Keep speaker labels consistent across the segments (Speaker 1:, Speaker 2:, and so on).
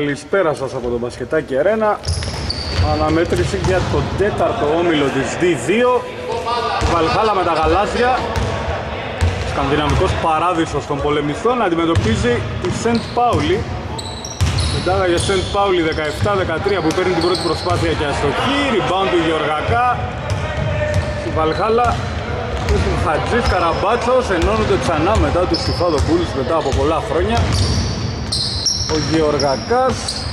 Speaker 1: Καλησπέρα σας από τον Μπασκετάκι Αρένα. Αναμέτρηση για τον τέταρτο όμιλο της D2 Βαλχάλα με τα γαλάζια. Σκανδιναμικός παράδεισος των πολεμιστών αντιμετωπίζει τη Σεντ Πάουλη. Μετάγα για Σεντ Πάουλη 17-13 που παίρνει την πρώτη προσπάθεια και αστοχή. Rebound του Γεωργακά. Στη Βαλχάλα του Χατζής Καραμπάτσος ενώνονται ξανά μετά τους Στιφάδοπούλους μετά από πολλά χρόνια ο Γεωργακάς.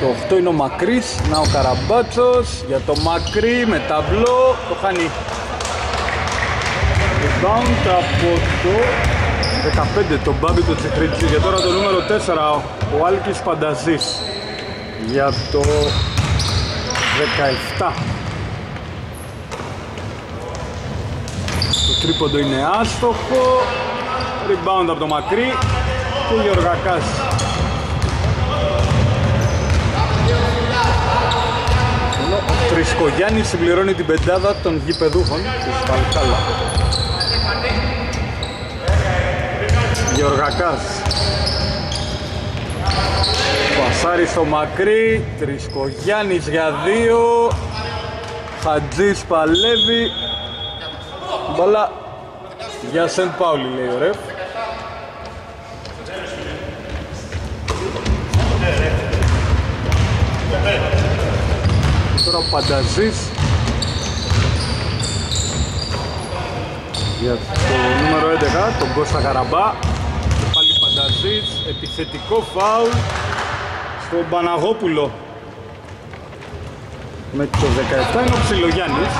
Speaker 1: Το 8 είναι ο Μακρύς να ο Καραμπάτσος. Για το Μακρύ με ταμπλό το χάνει. Rebound από το 15 τον Μπάμπη του Τσιχρίτζη για τώρα το νούμερο 4 ο Άλκης Πανταζής για το 17 το τρίποντο είναι άστοχο. Rebound από το Μακρύ και ο Γεωργακάς ο Τρισκογιάννης συμπληρώνει την πεντάδα των γηπεδούχων της Βαλκάλα. Γεωργακάς Πασάρι στο μακρύ Τρισκογιάννης για δύο. Χατζής παλεύει. Μπαλά. Για Σεντ Πάουλη λέει ο Ρεφ Πανταζής για το νούμερο 11, τον Κώστα Καραμπά. Και πάλι Πανταζής, επιθετικό φάουλ στον Παναγόπουλο. Με το 17 είναι ο Ψιλογιάννης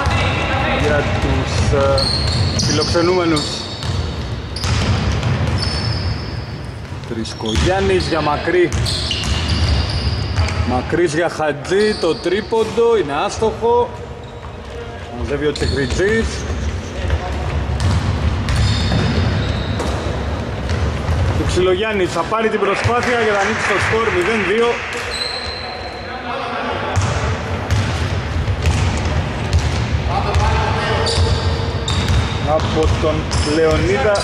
Speaker 1: για τους ε, φιλοξενούμενους. Τρισκογιάννης για μακρύ Μακρύς για Χατζή, το τρίποντο είναι άστοχο. Μαζεύει ο Τσιχριτζής Ο Ξυλογιάννης θα πάρει την προσπάθεια για να ανοίξει το σκορ 0-2 από τον Λεωνίδα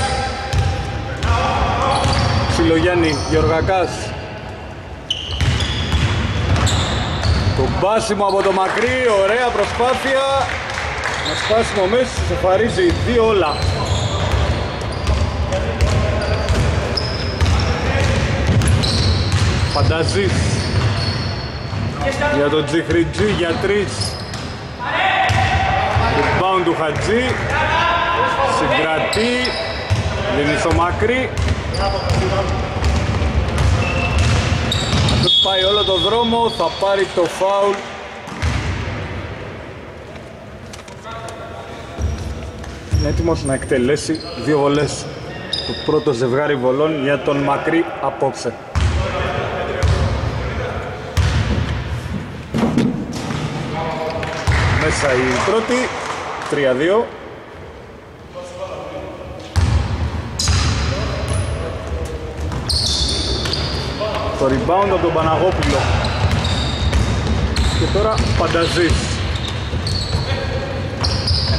Speaker 1: Ξυλογιάννη Γεωργακάς Το μπάσιμο από το μακρύ, ωραία προσπάθεια. Με σπάσιμο μέσα σε φαρίζει δύο όλα. Φανταζής Για τον Τζιχριτζή για τρεις. Rebound του Χατζή. Συγκρατεί. Δίνει στο μακρύ. Αυτός πάει όλο το δρόμο Θα πάρει το φάουλ Είναι έτοιμος να εκτελέσει δύο βολές το πρώτο ζευγάρι βολών για τον μακρύ απόψε. Μέσα η πρώτη, 3-2. Το rebound από τον Παναγόπουλο. Και τώρα Πανταζής.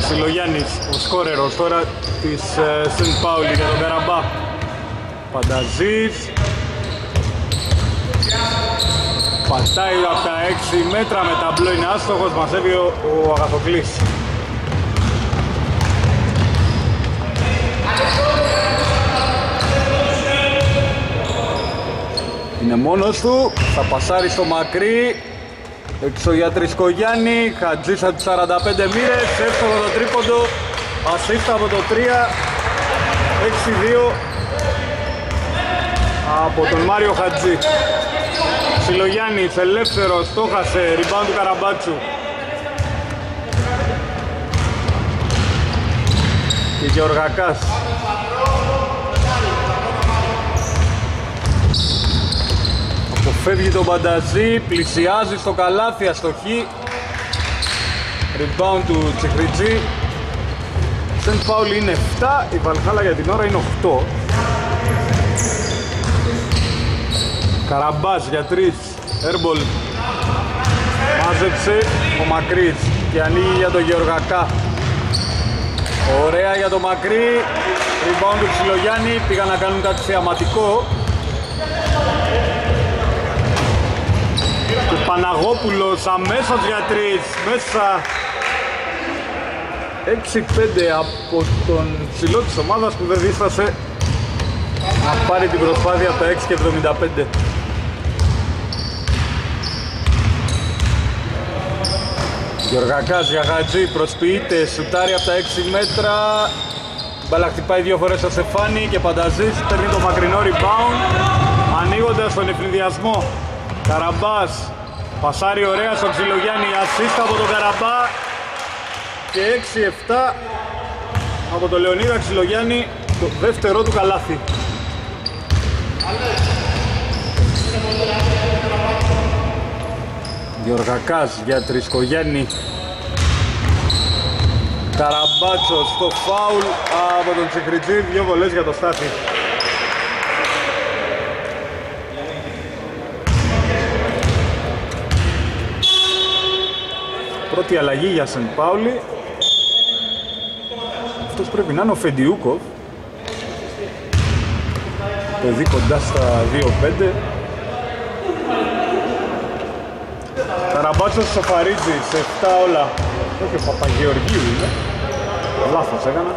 Speaker 1: Συλλογιάννης, ο σκόρερος τώρα της Σεντ Πάουλη για τον Καραμπά. Πανταζής. Πατάει από τα 6 μέτρα με ταμπλό είναι άστοχος, μαζεύει ο, ο Αγαθοκλής. Είναι μόνος του, θα πασάρει στο μακρύ. Έξω για Τρισκογιάννη, Χατζής από τις 45 μοίρες, εύκολο το τρίποντο. Ασίστα από το 3 6-2 από τον Μάριο Χατζή. Συλλογιάννης ελεύθερος, το χασε, rebound του Καραμπάτσου. Και Γεωργακάς Αποφεύγει τον Πανταζή, πλησιάζει στο καλάθι, αστοχή. Rebound του Τσιχριτζή. Σεντ Πάουλη είναι 7, η Βαλχάλα για την ώρα είναι 8 Καραμπάς για 3, Έρμπολ Μάζεψε ο Μακρύς και ανοίγει για τον Γεωργακά. Ωραία για το Μακρύ. Rebound του Ψιλογιάννη, πήγαν να κάνουν κάτι θεαματικό Παναγόπουλος αμέσως για τρεις μέσα. 6-5 από τον ψηλό της ομάδας που δεν δίστασε να πάρει την προσπάθεια από τα 6 και 75. Γιωργακάς για Χατζή προσποιείται, σουτάρει από τα 6 μέτρα. Μπαλά χτυπάει δύο φορές στο Σεφάνι και Πανταζής παίρνει το μακρινό rebound ανοίγοντας τον ευνηδιασμό Καραμπάς πασάρει ωραία στον Ξυλογιάννη ασίστα από τον Καραμπά. Και 6-7 από τον Λεωνίδα Ξυλογιάννη το δεύτερο του καλάθι. Γιωργακάς για Τρισκογιάννη. Καραμπάτσος στο φάουλ από τον Τσικριτζή, δύο βολές για το Στάθη. Πρώτη αλλαγή για Σεντ Πάουλη. Αυτός πρέπει να είναι ο Φεντιούκοφ. Παιδί κοντά στα 2-5. Καραμπάτσος Σοφαρίτζη σε 7 όλα. Όχι ο Παπαγεωργίου είναι. Λάθος έκανα.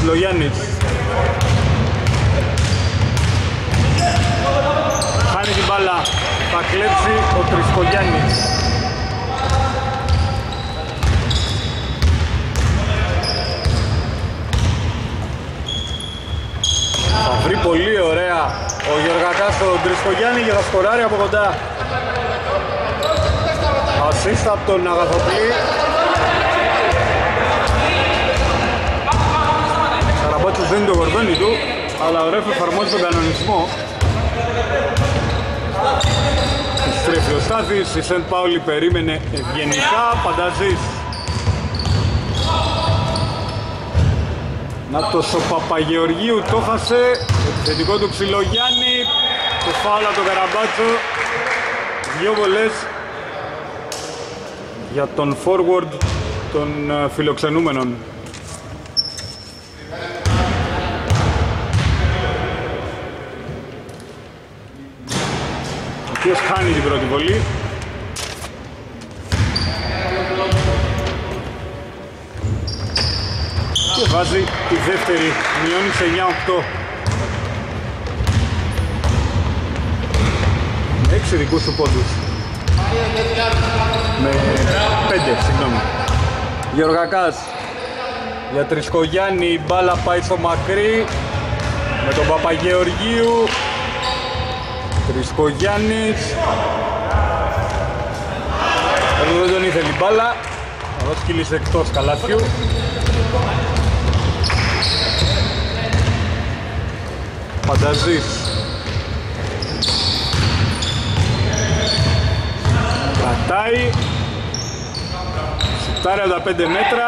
Speaker 1: Σλογιάννης. Χάνει την μπάλα. Θα κλέψει ο Τρισκογιάννης. Θα βρει πολύ ωραία ο Γεωργακάς στον Τρισκογιάννη και θα σκοράρει από κοντά. Ασίστα από τον Αγαθοπλή. Καραμπάτσος δεν είναι το γορδόνι του, αλλά ο Ρεφ εφαρμόζει τον κανονισμό. Στρέφει ο Στάθης, η Σεντ Πάουλη περίμενε ευγενικά, Πανταζής. Νάτος ο Παπαγεωργίου το χάσε, επιθετικό του Ξυλογιάννη, το φάουλα το Καραμπάτσο, δύο βολές για τον forward των ε, φιλοξενούμενων. Οποίος χάνει την πρώτη βολή; Και βάζει τη δεύτερη, μειώνει σε 9-8. Με 6 δικούς του πόντους. Με 5, συγγνώμη. Γεωργακάς για Τρισκογιάννη, η μπάλα πάει στο μακρύ με τον Παπαγεωργίου Τρισκογιάννης Εδώ δεν τον ήθελε η μπάλα. Εδώ σκύλησε εκτός καλάθιου. Φανταζής Κρατάει. Σουτάρει από τα 5 μέτρα.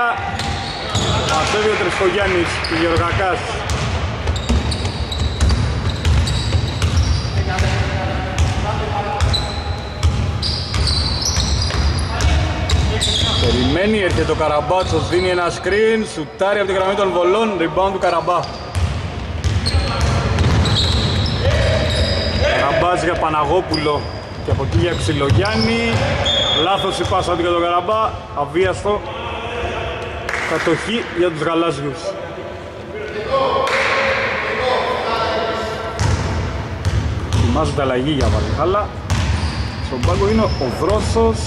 Speaker 1: Μαζεύει ο Τρισκογιάννης και Γεωργακάς Περιμένει, έρχεται ο Καραμπάτσος, δίνει ένα screen, σουτάρει από τη γραμμή των βολών, rebound του Καραμπά. Καραμπάς για Παναγόπουλο και από εκεί για Ξυλογιάννη. Λάθος η πάσα για τον Καραμπά, αβίαστο. Κατοχή για τους γαλάζιους. Ετοιμάζεται αλλαγή για Βαλχάλα. Στον πάγκο είναι ο Βρόσος,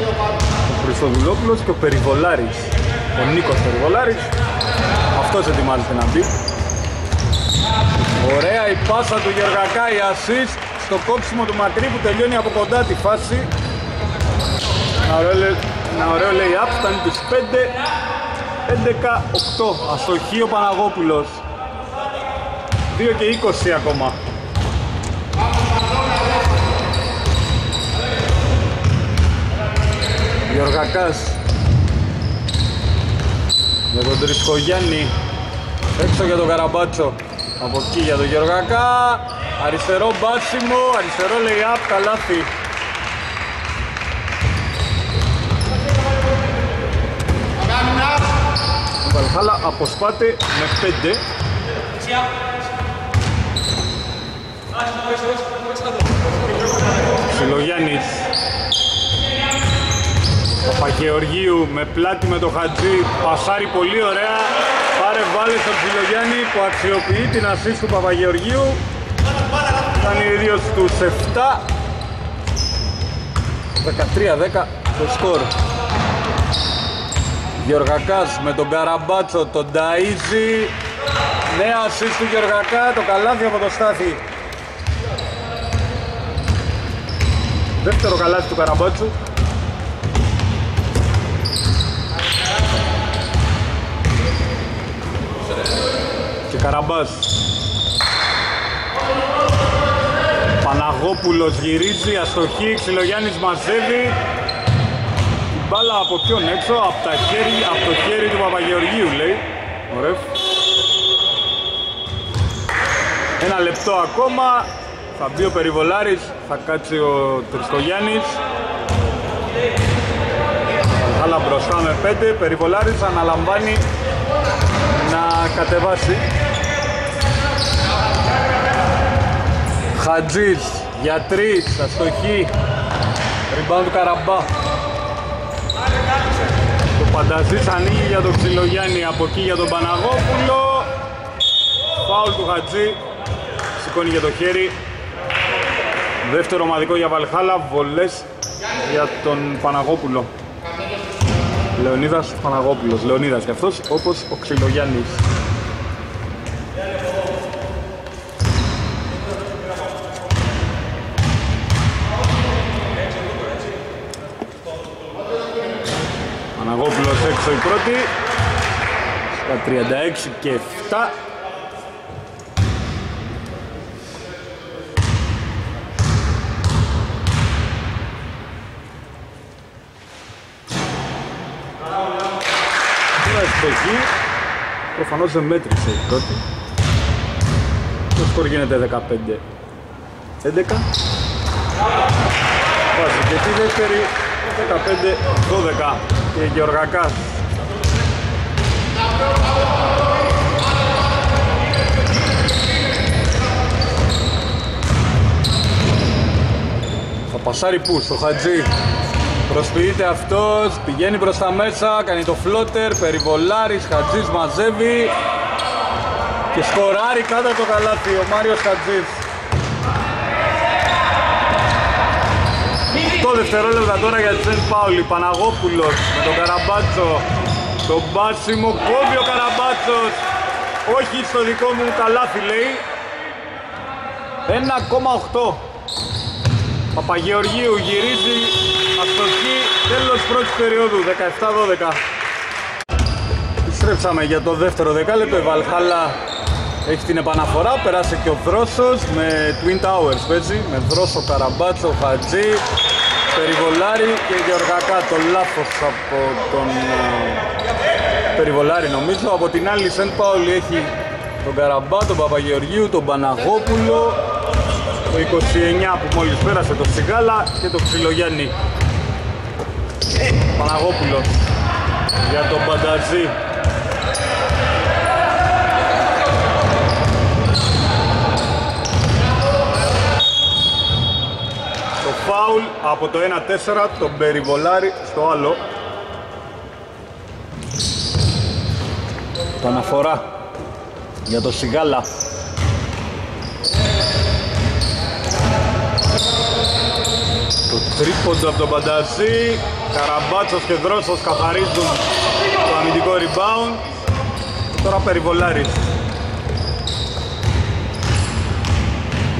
Speaker 1: ο Χριστοδουλόπουλος και ο Περιβολάρης. Ο Νίκος Περιβολάρης. Αυτός ετοιμάζεται να μπει. Ωραία η πάσα του Γεωργακά, η assist στο κόψιμο του μακρύ που τελειώνει από κοντά τη φάση. Ένα ωραίο, ένα ωραίο lay-up, φτάνει τους 5. 11-8, αστοχή ο Παναγόπουλος. 2 και 20 ακόμα. Γεωργακάς για τον Τρισκογιάννη. Έξω για τον Καραμπάτσο. Από εκεί για τον Γεωργακά αριστερό μπάσιμο, αριστερό lay-up, καλάθι Βαλχάλα αποσπάται με 5. Συλλογιάννης Παπαγεωργίου με πλάτη με το Χατζή πασάρει πολύ ωραία. Πάρε βάλε στον Ψιλογιάννη που αξιοποιεί την ασίστ του Παπαγεωργίου. Κάνει ιδίως τους 7 13-10 το σκορ. Γεωργακάς με τον Καραμπάτσο, τον Ταΐζη. Νέα ασίστ του Γεωργακά, το καλάθι από το Στάθη. Δεύτερο καλάθι του Καραμπάτσου και Καραμπάς. Παναγόπουλος γυρίζει, αστοχή, Ξυλογιάννης μαζεύει. Την μπάλα από ποιον έξω, από, τα χέρι, από το χέρι του Παπαγεωργίου λέει. Ωραία. Ένα λεπτό ακόμα, θα μπει ο Περιβολάρης, θα κάτσει ο Τριστογιάννης. Άλλα μπροστά με 5, Περιβολάρης αναλαμβάνει. να κατεβάσει. Χατζής για τρεις, αστοχή. Ριμπάν του Καραμπά Το Πανταζής ανοίγει για τον Ξυλογιάννη Από εκεί για τον Παναγόπουλο. Φάουλ του Χατζή. Σηκώνει για το χέρι. Δεύτερο ομαδικό για Βαλχάλα. Βολές για τον Παναγόπουλο. Λεωνίδας Παναγόπουλος. Λεωνίδας και αυτός όπως ο Ξυλογιάννης Παναγόπουλος έξω η πρώτη. Στα 36 και 7 εκεί προφανώς δεν μέτρησε η πρώτη. Το σκορ γίνεται 15 11 βάζει και τη δεύτερη 15-12 και Γεωργακάς θα πασάρει πού, στο Χατζή; Προσποιείται αυτός, πηγαίνει προς τα μέσα, κάνει το φλότερ, περιβολάρης, Χατζής μαζεύει και σκοράρει κάτω το καλάθι ο Μάριος Χατζής. Το δευτερόλεπτα τώρα για τη Σεν Πάουλη, Παναγόπουλος με τον Καραμπάτσο, το μπάσιμο κόβει ο Καραμπάτσος, όχι στο δικό μου καλάθι λέει, 1,8. Παπαγεωργίου γυρίζει αστοχή τέλος πρώτης περίοδου 17-12 Επιστρέψαμε για το δεύτερο δεκάλεπτο η Βαλχάλα έχει την επαναφορά, περάσει και ο Δρόσος με Twin Towers παίζει με Δρόσο, Καραμπάτσο, Χατζή Περιβολάρη και Γεωργακά το λάθος από τον ε, Περιβολάρη νομίζω. Από την άλλη Σεντ Πάολη έχει τον Καραμπά, τον Παπαγεωργίου, τον Παναγόπουλο το 29 που μόλις πέρασε το Σιγάλα και το Ξυλογιάννη. Παναγόπουλος για τον Πανταζή Το φάουλ από το 1-4 τον περιβολάρει στο άλλο Το αναφορά για το Σιγάλα Τρίποντο από τον Πανταζή, Καραμπάτσος και Δρόσος καθαρίζουν το αμυντικό rebound. Τώρα περιβολάρης.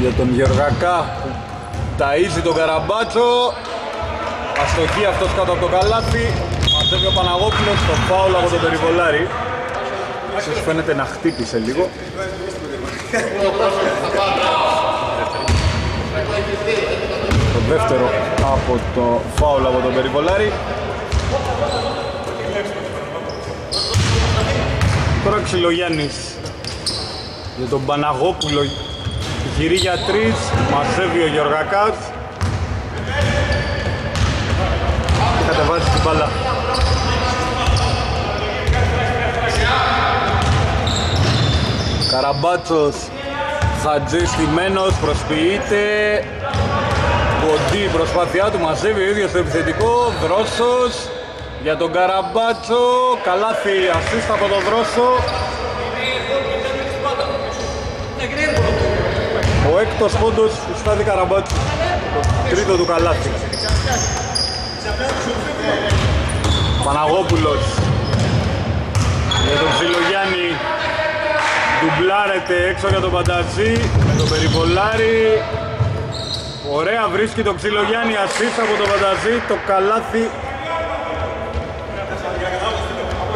Speaker 1: Για τον Γεωργακά που ταΐζει τον Καραμπάτσο. Αστοχή αυτός κάτω από το καλάθι. Μαζεύει ο Παναγόπουλος το φάουλ από τον περιβολάρη. Ίσως φαίνεται να χτύπησε λίγο δεύτερο από το φάουλ από τον Περιβολάρη. Τώρα Ξυλογιάννης για τον Παναγόπουλο γυρί για τρεις, μαζεύει ο Γεωργακάς και κατεβάζει την μπάλα. Καραμπάτσος Χατζής στημένος, προσποιείται. Κοντή προσπάθειά του, μαζεύει ο ίδιος το επιθετικό Δρόσος για τον Καραμπάτσο. Καλάθι ασίστα από τον Δρόσο Ο έκτος πόντος του Στάδη Καραμπάτσου Το τρίτο του Καλάθι. Παναγόπουλος. Για τον Ψιλογιάννη Ντουμπλάρεται έξω για τον Πανταζή με τον Περιβολάρη. Ωραία βρίσκει τον Ξυλογιάννη ασίστ από τον Πανταζή. Το καλάθι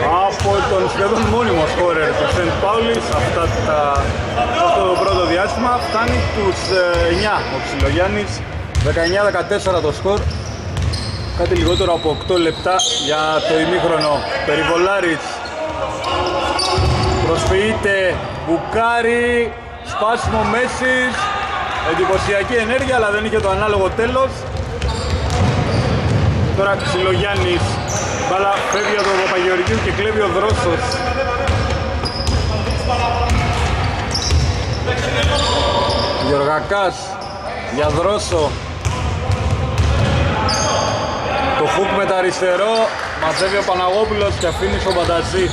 Speaker 1: από τον σχεδόν μόνιμο σκόρερ του Σεντ Πάουλης αυτά τα, αυτό το πρώτο διάστημα φτάνει τους 9 ε, ο Ξυλογιάννης. 19-14 το σκορ. Κάτι λιγότερο από 8 λεπτά για το ημίχρονο. Περιβολάρης. Προσποιείται Μπουκάρι, σπάσιμο Μέσης, εντυπωσιακή ενέργεια αλλά δεν είχε το ανάλογο τέλος. Τώρα Ξυλογιάννης, μπάλα φεύγει από τον Παπαγεωργίου και κλέβει ο Δρόσος. Γεωργακάς για Δρόσο. Το χουκ με τα αριστερό, μαζεύει ο Παναγόπουλος και αφήνει στον Πανταζή.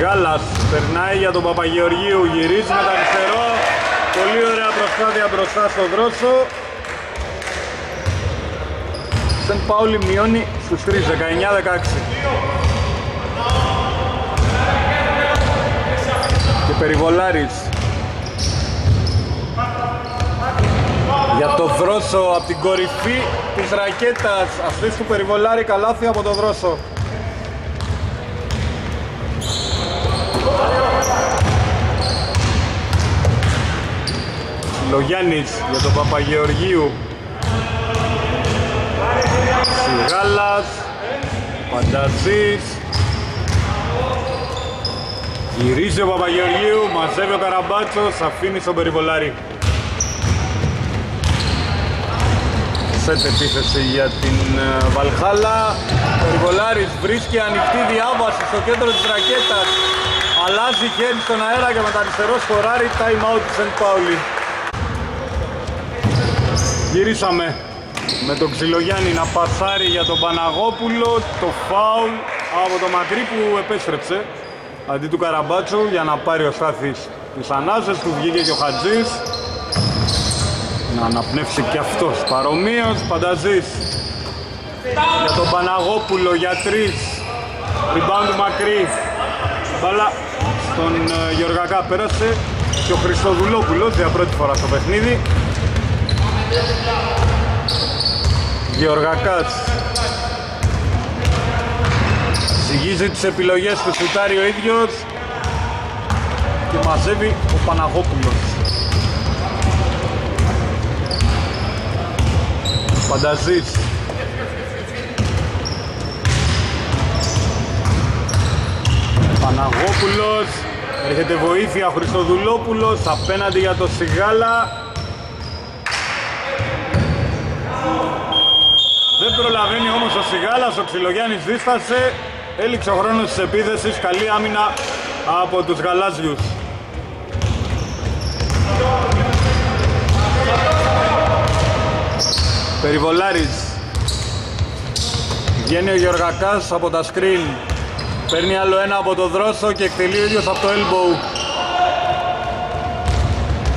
Speaker 1: Γάλας περνάει για τον Παπαγεωργίου, γυρίζει με τα αριστερό. Πολύ ωραία προσπάθεια μπροστά στον Δρόσο. Σεν Πάουλη μειώνει στους 3, 19-16. Και Περιβολάρης. Για το Δρόσο από την κορυφή της ρακέτας. Αυτής του Περιβολάρη καλάθι από το Δρόσο. Λογιάννης για τον Παπαγεωργίου Σιγάλας Πανταζής. Γυρίζει ο Παπαγεωργίου, μαζεύει ο Καραμπάτσος, αφήνει στον περιβολάρι. Σετ επίθεση για την ε, Βαλχάλα. Ο Περιβολάρης βρίσκει ανοιχτή διάβαση στο κέντρο της ρακέτας. Αλλάζει χέρι στον αέρα και με τα αριστερό σκοράρει. Time out του Σεντ Πάουλη. Γυρίσαμε με τον Ξυλογιάννη να πασάρει για τον Παναγόπουλο το φάουλ από το μακρύ που επέστρεψε αντί του Καραμπάτσου για να πάρει ο Στάθης τις ανάσες του. Βγήκε και ο Χατζής. Να αναπνεύσει και αυτός παρομοίως. Πανταζής για τον Παναγόπουλο για τρεις. Rebound του μακρύ. Μπάλα στον ε, Γεωργακά πέρασε και ο Χριστοδουλόπουλος για πρώτη φορά στο παιχνίδι Γεωργακάς Ζυγίζει τις επιλογές του σουτάρει ο ίδιος και μαζεύει ο Παναγόπουλος. Φανταζής Παναγόπουλος. Έρχεται βοήθεια Χριστοδουλόπουλος απέναντι για το Σιγάλα προλαβαίνει όμως ο Σιγάλας, ο Ξυλογιάννης δίστασε. Έληξε ο χρόνος της επίθεσης, καλή άμυνα από τους γαλάζιους. Περιβολάρης. Βγαίνει ο Γεωργακάς από τα screen. Παίρνει άλλο ένα από το δρόσο και εκτελεί ο ίδιος από το elbow.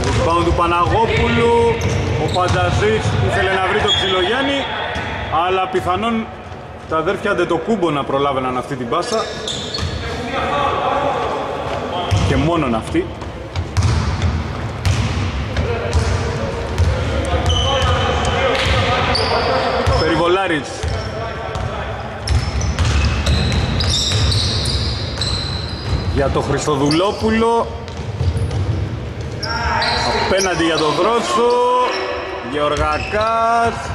Speaker 1: Rebound του Παναγόπουλου. Ο Πανταζής ήθελε να βρει το Ξυλογιάννη αλλά πιθανόν τα αδέρφια κούμπο να προλάβαιναν αυτή την πάσα. Και μόνον αυτή. Περιβολάρης για το Χριστοδουλόπουλο. Απέναντι για τον Δρόσο. Γεωργακάς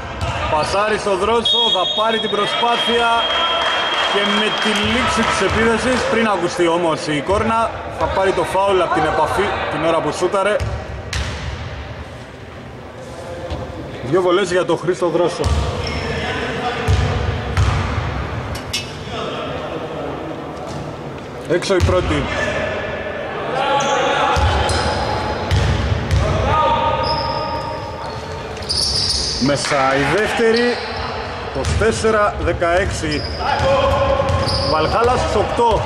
Speaker 1: Πασάρει στο δρόσο, θα πάρει την προσπάθεια και με τη λήξη της επίδεσης, πριν ακουστεί όμως η κόρνα, θα πάρει το φάουλ από την επαφή την ώρα που σούταρε. Δύο βολές για τον Χρήστο Δρόσο. Έξω η πρώτη. Μέσα η δεύτερη 24-16 Βαλχάλας στους 8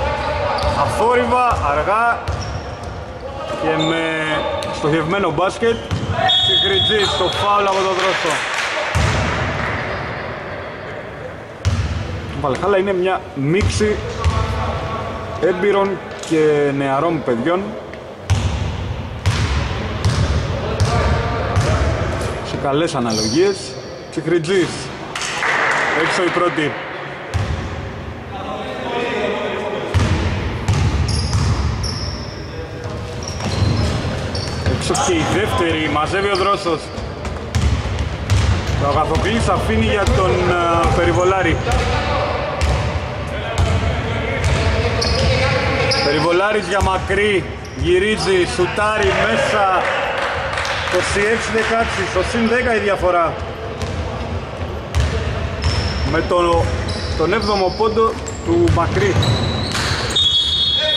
Speaker 1: Αθόρυβα, αργά. Και με στοχευμένο μπάσκετ Συγκριτζή στο φάουλ από τον δρόσο. Βαλχάλα είναι μια μίξη έμπειρων και νεαρών παιδιών καλές αναλογίες. Τσιχριτζής έξω η πρώτη. Έξω και η δεύτερη μαζεύει ο Δρόσος. Το Αγαθοκλής αφήνει για τον uh, Περιβολάρη. Περιβολάρης για μακρύ, γυρίζει, σουτάρει μέσα 26-16, στο συν 10 η διαφορά. Με τον, τον 7ο πόντο του μακρύ.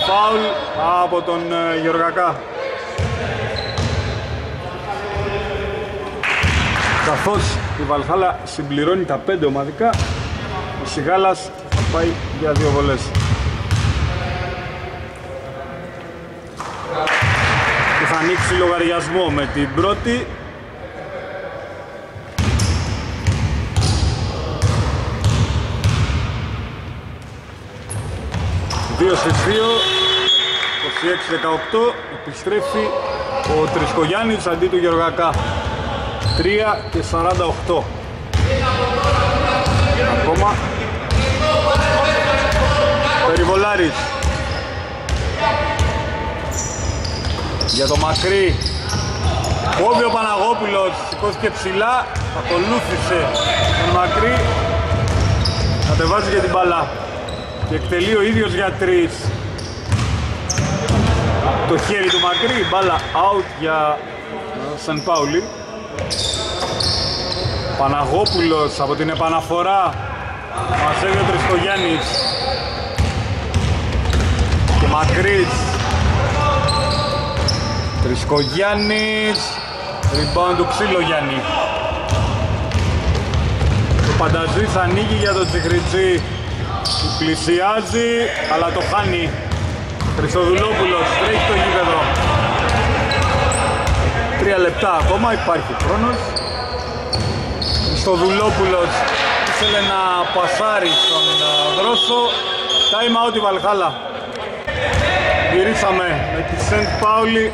Speaker 1: Φάουλ από τον ε, Γεωργακά. Καθώς η Βαλχάλα συμπληρώνει τα 5 ομαδικά ο Σιγάλας θα πάει για δύο βολές ανοίξει λογαριασμό με την πρώτη. Δύο στις 2, 26-18 επιστρέφει ο Τρισκογιάννης αντί του Γεωργακά 3 και 48 Ακόμα. Περιβολάρης για το μακρύ. Κόβει ο Παναγόπουλος σηκώθηκε ψηλά ακολούθησε τον μακρύ. Κατεβάζει για την μπαλά και εκτελεί ο ίδιος για τρεις. Το χέρι του μακρύ μπάλα out για Σαν Πάουλη. Παναγόπουλος από την επαναφορά. Μαζεύει ο Τρισκογιάννης και Μακρύς Τρισκογιάννης. Rebound του Ξύλο Γιάννη. Το Πανταζής ανοίγει για τον Τσιχριτζή που πλησιάζει αλλά το χάνει. Χρυσοδουλόπουλος τρέχει το γήπεδο. Τρία λεπτά ακόμα υπάρχει χρόνος. Χρυσοδουλόπουλος ήθελε να πασάρει στον ε, δρόσο. Time out η Βαλχάλα. Γυρίσαμε με τη Σεντ Πάουλη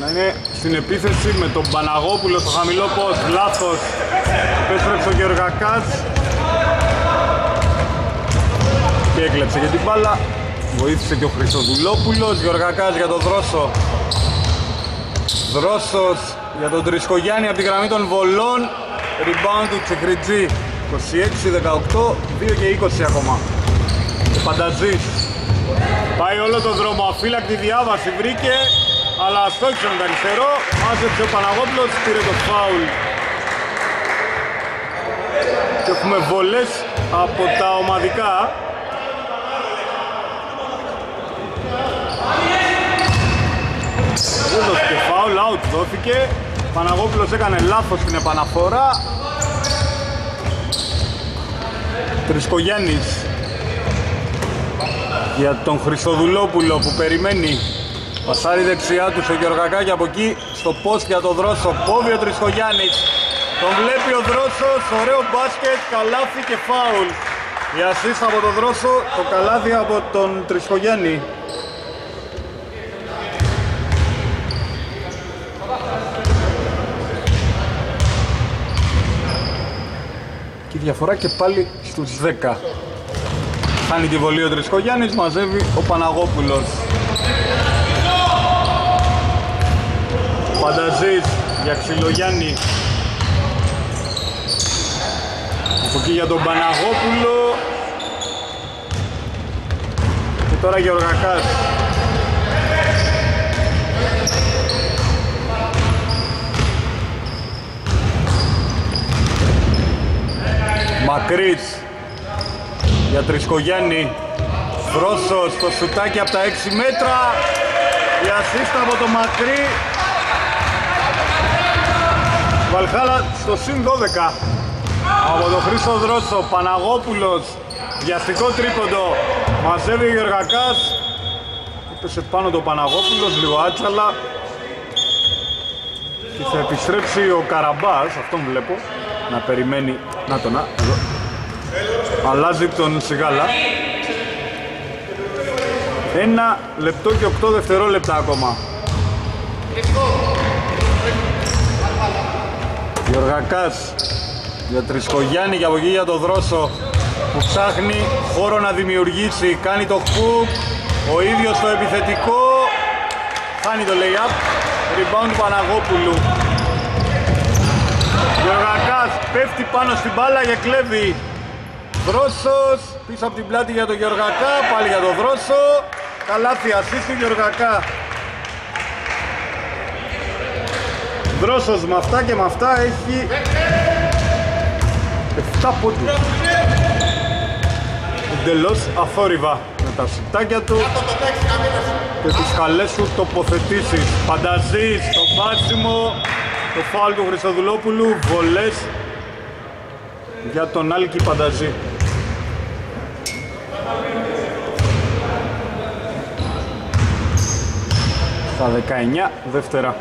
Speaker 1: να είναι στην επίθεση με τον Παναγόπουλο στο χαμηλό post, λάθος. Επέστρεψε ο Γεωργακάς. Και έκλεψε και την μπάλα. Βοήθησε και ο Χρυσοδουλόπουλος. Γεωργακάς για τον Δρόσο. Δρόσος για τον Τρισκογιάννη από τη γραμμή των Βολών. Rebound του Τσεκριτζή 26-18, 2 και 20 ακόμα. Ο Πανταζής. Πάει όλο τον δρόμο αφύλακτη διάβαση. Βρήκε αλλά στόχισε με τα αριστερό, μάζεψε ο Παναγόπλος, πήρε το φάουλ. Και έχουμε βολές από τα ομαδικά. Δεν δόθηκε φάουλ, out δόθηκε. Παναγόπουλος έκανε λάθος στην επαναφορά. Τρισκογιάννης. Για τον Χριστοδουλόπουλο που περιμένει Πασάρι δεξιά του στο Γεωργακά και από εκεί στο post για τον Δρόσο. Κόβει ο Τρισκογιάννης. Τον βλέπει ο Δρόσος, ωραίο μπάσκετ, καλάθι και φάουλ. Η ασίστα από τον Δρόσο, το καλάθι από τον Τρισκογιάννη. Και η διαφορά και πάλι στους 10. Χάνει τη βολή ο Τρισκογιάννης, μαζεύει ο Παναγόπουλος. Φανταζής για Ξυλογιάννη. Από εκεί για τον Παναγόπουλο. Και τώρα Γεωργακάς Μακρύς. Για Τρισκογιάννη. Βρόσος το σουτάκι από τα 6 μέτρα. Η ασίστα από το μακρύ. Βαλχάλα στο συν 12. Από τον Χρήστο Δρόσο, Παναγόπουλος, βιαστικό τρίποντο, μαζεύει ο Γεωργακάς. Έπεσε πάνω το Παναγόπουλος, λίγο άτσαλα. Και θα επιστρέψει ο Καραμπάς, αυτόν βλέπω, να περιμένει, να τον, εδώ. Αλλάζει τον Σιγάλα. Ένα λεπτό και οκτώ δευτερόλεπτα ακόμα. Γιωργακάς για Τρισκογιάννη και από εκεί για το Δρόσο που ψάχνει χώρο να δημιουργήσει. Κάνει το χουκ, ο ίδιος το επιθετικό. Χάνει το lay-up. Rebound του Παναγόπουλου. Γιωργακάς πέφτει πάνω στην μπάλα και κλέβει. Δρόσος πίσω από την πλάτη για τον Γιωργακά, πάλι για τον Δρόσο. Καλάθι ασίστη Γιωργακά. Δρόσος με αυτά και με αυτά έχει 7 πόντους. Εντελώς αθόρυβα με τα σιτάκια του και τις καλές του τοποθετήσεις. Φανταζείς, το μπάσιμο, το φάουλ του Χρυστοδουλόπουλου, βολές για τον Άλκη Πανταζή. Στα 19 δεύτερα.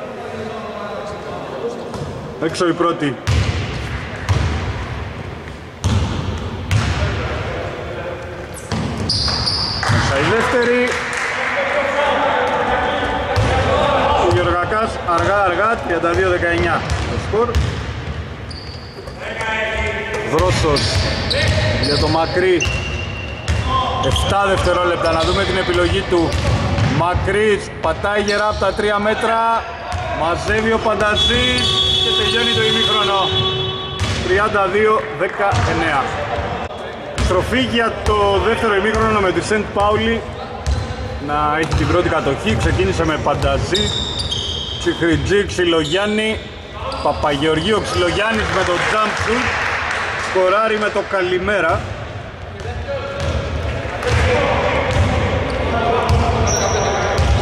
Speaker 1: Έξω η πρώτη. Μέσα η δεύτερη. Ο Γεωργακάς αργά αργά 32-19 το σκορ. Δρόσος για το μακρύ 7 δευτερόλεπτα να δούμε την επιλογή του Μακρύς πατάει γερά από τα 3 μέτρα μαζεύει ο Πανταζής και τελειώνει το ημίχρονο. 32-19 Στροφή για το δεύτερο ημίχρονο με τη Σεντ Πάουλη να έχει την πρώτη κατοχή. Ξεκίνησε με Πανταζή Τσιχριτζή, Ξυλογιάννη Παπαγεωργίου Ξυλογιάννης με το jump shoot. Σκοράρει με το καλημέρα.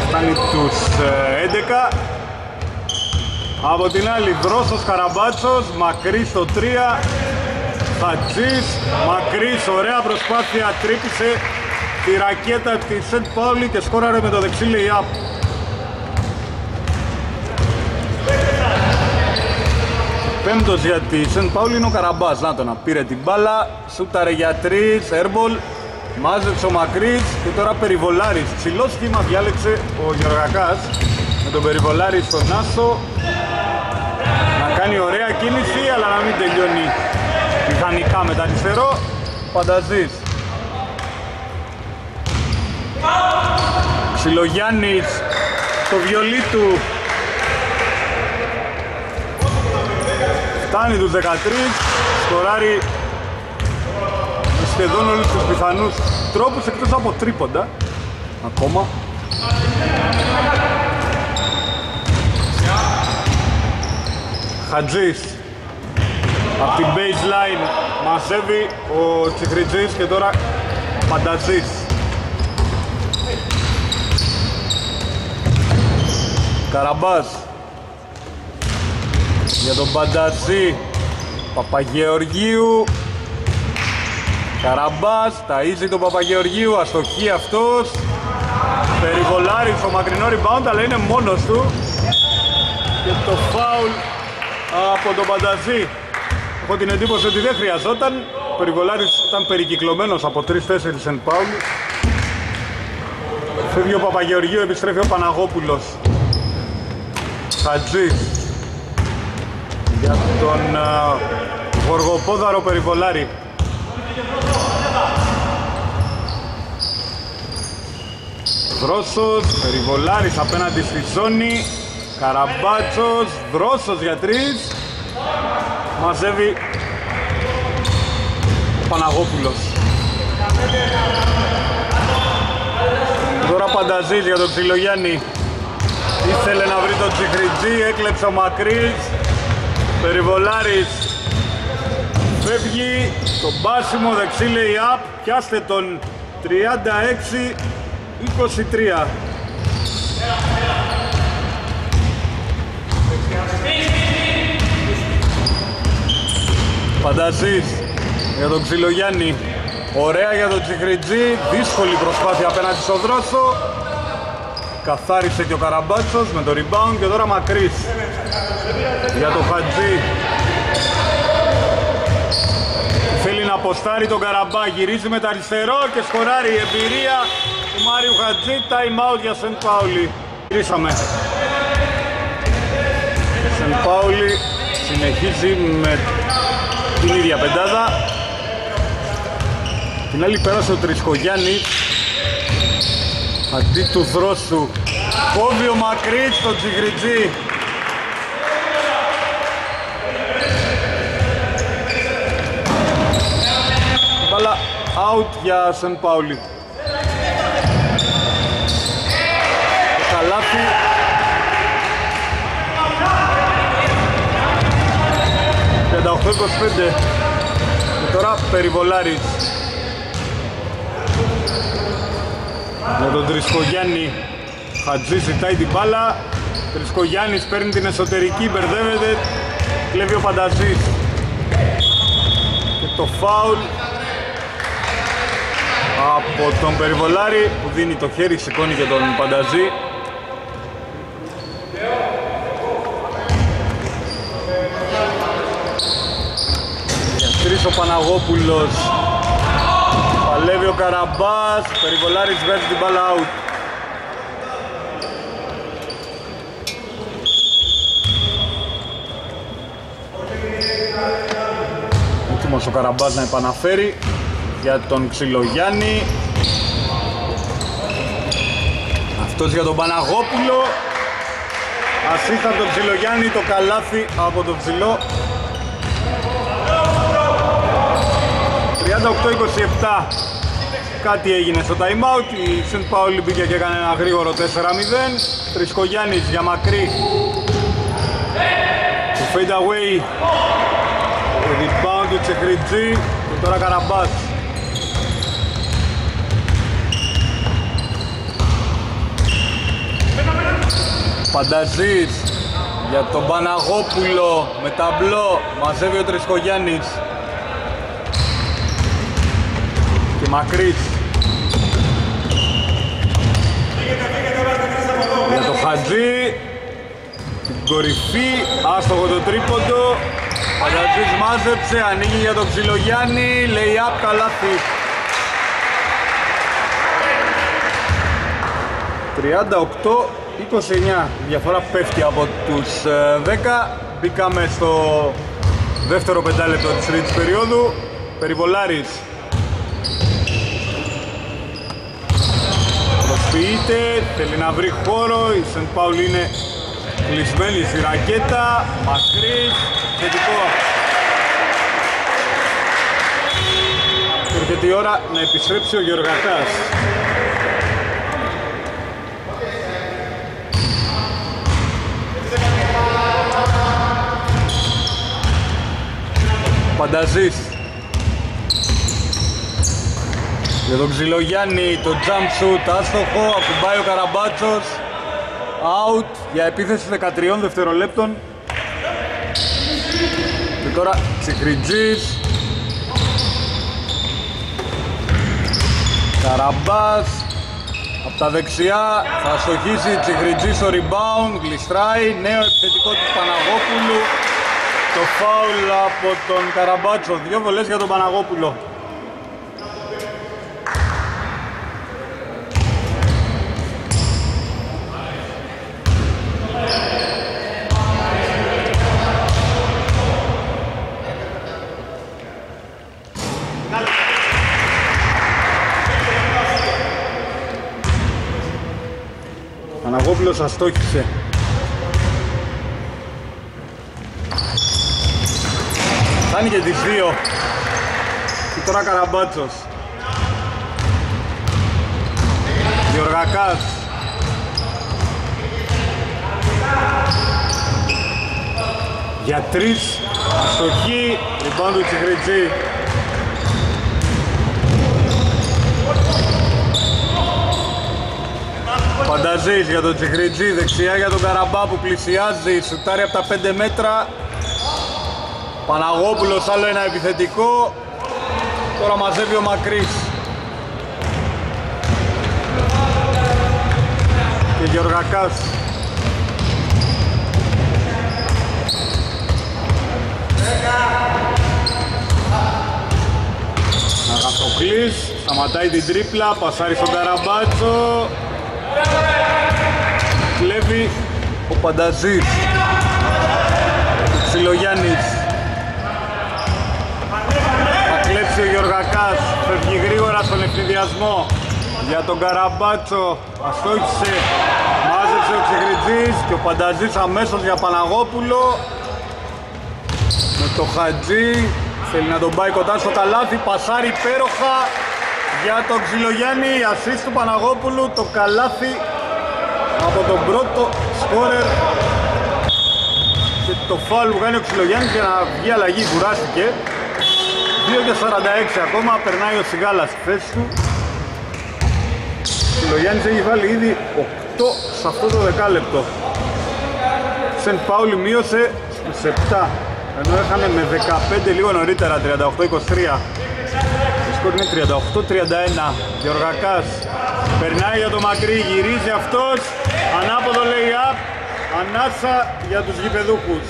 Speaker 1: Φτάνει τους 11 ε, από την άλλη Δρόσος Καραμπάτσος μακρύς στο 3 Χατζής μακρύς ωραία προσπάθεια τρύπησε τη ρακέτα της Σεντ Πάουλη και σκόραρε με το δεξί lay-up. Πέμπτος για τη Σεντ Πάουλη είναι ο Καραμπάς, να τον πήρε την μπάλα, σούταρε για τρεις, airball, μάζεψε ο Μακρύς και τώρα περιβολάρης. Ψηλό σχήμα διάλεξε ο Γεωργακάς με τον περιβολάρη στον Άσο να κάνει ωραία κίνηση αλλά να μην τελειώνει μηχανικά με τα αριστερό. Φανταζείς. Ξυλογιάννης, το βιολί του. Φτάνει τους 13, σκοράρει σχεδόν όλους τους πιθανούς τρόπους εκτός από τρίποντα. Ακόμα Χατζής. Από την baseline μαζεύει ο Τσιχριτζής και τώρα Πανταζής. Καραμπάς. Για τον Πανταζή. Παπαγεωργίου. Καραμπάς, ταΐζει τον Παπαγεωργίου, αστοχή αυτός. Περιβολάρει στο μακρινό rebound αλλά είναι μόνος του. Και το φάουλ από τον Πανταζή. Έχω την εντύπωση ότι δεν χρειαζόταν. Ο Περιβολάρης ήταν περικυκλωμένος από 3-4 εν πάουλ. Φεύγει ο Παπαγεωργίου, επιστρέφει ο Παναγόπουλος. Χατζής. Για τον uh, Γοργοπόδαρο Περιβολάρη. Δρόσος, Περιβολάρης απέναντι στη ζώνη Καραμπάτσος, Δρόσος για τρεις. Μαζεύει ο Παναγόπουλος. Τώρα Πανταζής για τον Ξυλογιάννη. Ήθελε να βρει τον Τσιχριτζή, έκλεψε ο Μακρύς. Περιβολάρης. Φεύγει το μπάσιμο δεξί λέει up πιάστε τον 36-23. Φανταζείς για τον Ξυλογιάννη. Ωραία για τον Τσιχριτζή. Δύσκολη προσπάθεια απέναντι στο δρόσο. Καθάρισε και ο Καραμπάτσος με το rebound και τώρα μακρύς για το Χατζή. Θέλει να αποστάρει τον Καραμπά, γυρίζει με τα αριστερό και σκοράρει η εμπειρία του Μάριου Χατζή. Time out για Σεν Πάουλη. Γυρίσαμε. Σεν Πάουλη συνεχίζει με την ίδια πεντάδα. Την άλλη πέρασε ο Τρισκογιάννης. Αντί του δρόσου. Κόβει ο Μακρύς τον Τσιγριτζή Μπάλα out για Σεν Πάουλη Το καλάθι και τώρα περιβολάρης με τον Τρισκογιάννη Χατζή ζητάει την μπάλα Τρισκογιάννης παίρνει την εσωτερική, μπερδεύεται κλέβει ο Πανταζής και το φάουλ από τον Περιβολάρη που δίνει το χέρι, σηκώνει και τον Πανταζή ο Παναγόπουλος Παλεύει ο Καραμπάς, Περιβολάρης βγάζει την μπάλα out. Έτοιμος ο Καραμπάς να επαναφέρει για τον Ξυλογιάννη. Αυτός για τον Παναγόπουλο. Ασύστα τον Ξυλογιάννη το καλάθι από τον Ψηλό 38-27 κάτι έγινε στο time out. Η Σεντ Πάολη μπήκε και έκανε ένα γρήγορο 4-0 Τρισκογιάννης για μακρύ. Το fade away. Το rebound του Τσεχριτζή και τώρα Καραμπάς. Φανταζής για τον Παναγόπουλο με ταμπλό μαζεύει ο Τρισκογιάννης Μακρύς. Για το Χατζή Την κορυφή. Άστοχο το τρίποντο. Χατζής μάζεψε Ανοίγει για τον Ξυλογιάννη. Λέει απ' καλάθι 38-29 διαφορά πέφτει από τους 10 ε, Μπήκαμε στο δεύτερο πεντάλεπτο της τρίτης περίοδου. Περιβολάρης Προσποιείται, θέλει να βρει χώρο, η Σεντ Πάουλ είναι κλεισμένη στη ρακέτα, μακρύς, θετικό. Έρχεται η ώρα να επιστρέψει ο Γεωργακάς. Πανταζής Για τον Ξυλογιάννη το jump shoot άστοχο, ακουμπάει ο Καραμπάτσος. Out για επίθεση 13 δευτερολέπτων. Και τώρα Τσιχριτζής Καραμπάς. Από τα δεξιά θα στοχίσει Τσιχριτζής στο rebound, γλιστράει, νέο επιθετικό του Παναγόπουλου. Το φάουλ από τον Καραμπάτσο, δύο βολές για τον Παναγόπουλο Παναγόπουλος αστόχησε. Φτάνει και τις δύο. Και τώρα Καραμπάτσος. Γιωργακάς. Για τρεις. Αστοχή. Λοιπόν του Τσιχριτζή. Φανταζείς για τον Τσιχριτζή, δεξιά για τον Καραμπά που πλησιάζει, σουτάρει από τα 5 μέτρα. Παναγόπουλος άλλο ένα επιθετικό. Τώρα μαζεύει ο Μακρύς. Και Γεωργακάς. Αγαθοκλής, σταματάει την τρίπλα, πασάρει στον Καραμπάτσο. Κλέβει ο Πανταζής. Ξυλογιάννης. Θα κλέψει ο Γιωργακάς, φεύγει γρήγορα στον ευθυδιασμό. Για τον Καραμπάτσο, αστόχησε, μάζεψε ο Ξυγριτζής και ο Πανταζής αμέσως για Παναγόπουλο. Με το Χατζή, θέλει να τον πάει κοντά στο καλάθι, πασάρει υπέροχα για τον Ξυλογιάννη, η ασίστ του Παναγόπουλου, το καλάθι από τον πρώτο σκόρερ και το φάουλ που κάνει ο Ξυλογιάννης για να βγει αλλαγή κουράστηκε. 2 και 46 ακόμα, περνάει ο Σιγάλας στη θέση του. Ο Ξυλογιάννης έχει βάλει ήδη 8 σε αυτό το δεκάλεπτο. Σεν Πάουλη μείωσε στους 7 ενώ έχανε με 15 λίγο νωρίτερα, 38-23 σκορ είναι 38-31. Γεωργακάς περνάει για το μακρύ, γυρίζει αυτός. Ανάποδο λέει up. Ανάσα για τους γηπεδούχους.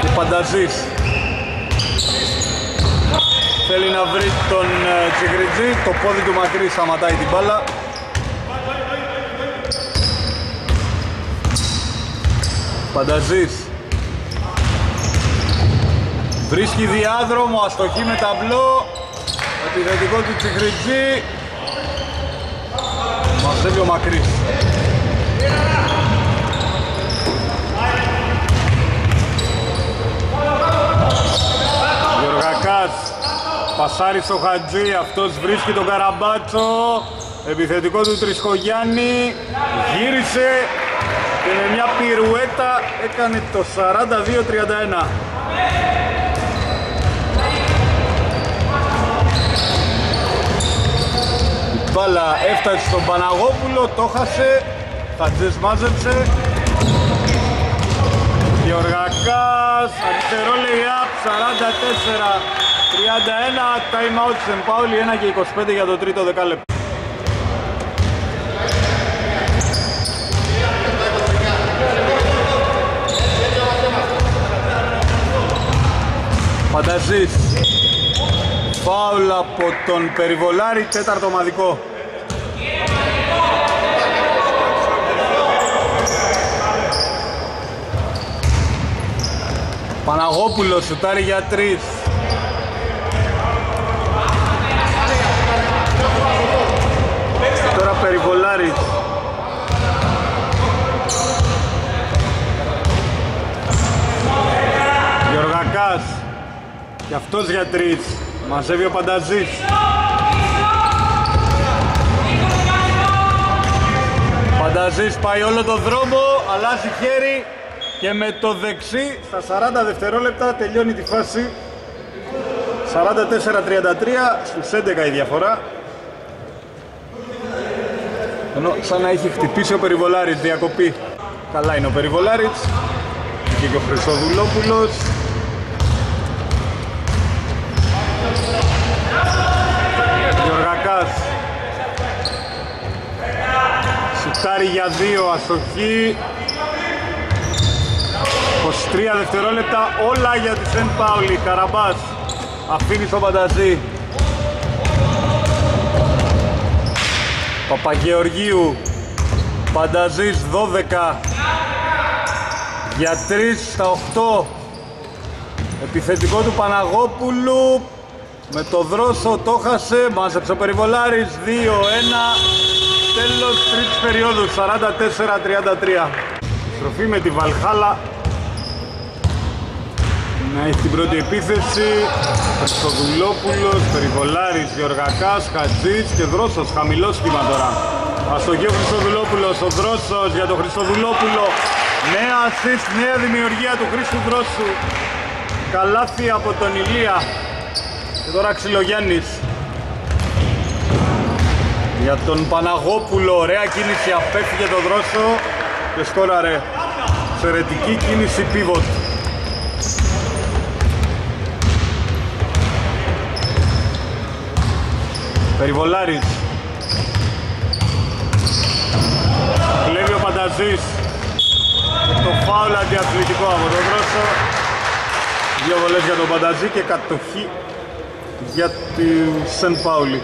Speaker 1: Και Πανταζής. Θέλει να βρει τον ε, Τσιγριτζή, το πόδι του μακρύ σταματάει την μπάλα. Πανταζής. Βρίσκει διάδρομο, αστοχή με ταμπλό. Επιθετικό του Τσιχριτζή Μαζεύει ο Μακρύς. Γεωργακάς Πασάρι στο Χατζή, αυτός βρίσκει τον Καραμπάτσο. Επιθετικό του Τρισχογιάννη. Γύρισε και με μια πυρουέτα έκανε το 42-31. Η μπάλα έφτασε στον Παναγόπουλο, το χάσε, Χατζές μάζεψε. Γεωργακάς, αριστερό up, 44-31, time out Σεμπάουλη, 1 και 25 για το τρίτο δεκάλεπτο. Φανταζής Φάουλ από τον Περιβολάρη, τέταρτο ομαδικό. Παναγόπουλος σουτάρει για τρεις Τώρα Περιβολάρης Γιωργακάς και αυτός για τρεις. Μαζεύει ο Πανταζής. Πανταζής πάει όλο το δρόμο, αλλάζει χέρι και με το δεξί στα 40 δευτερόλεπτα τελειώνει τη φάση. 44-33 στους 11 η διαφορά. Ενώ σαν να έχει χτυπήσει ο Περιβολάρης διακοπή. Καλά είναι ο Περιβολάρης. Και ο Χρυσοδουλόπουλος. Σουτάρει για δύο αστοχή. 23 δευτερόλεπτα όλα για τη Σεν Πάουλη. Καραμπάς αφήνει στο Πανταζή Παπαγεωργίου Πανταζής 12 για 3 στα 8 επιθετικό του Παναγόπουλου. Με το δρόσο το χασε, μάζεψε ο Περιβολάρης 2-1 τέλος τρίτης περίοδου 44-33 στροφή με τη Βαλχάλα. Να έχει την πρώτη επίθεση. Χριστοδουλόπουλος, Περιβολάρης, Γεωργακάς, Χατζής και Δρόσος. Χαμηλός σχήμα τώρα. Αστοχή ο Χριστοδουλόπουλος, ο Δρόσος για τον Χριστοδουλόπουλο. Νέα assist, νέα δημιουργία του Χρήστου Δρόσου. Καλάθι από τον Ηλία. Και τώρα Ξυλογιάννης. Για τον Παναγόπουλο, ωραία κίνηση, απέφυγε το δρόσο και σκόραρε. Εξαιρετική κίνηση pivot. Περιβολάρης. Κλέβει ο Πανταζής. Το φάουλ αντιαθλητικό από τον Δρόσο. Δύο βολές για τον Πανταζή και κατοχή για τη Σεν Πάουλη.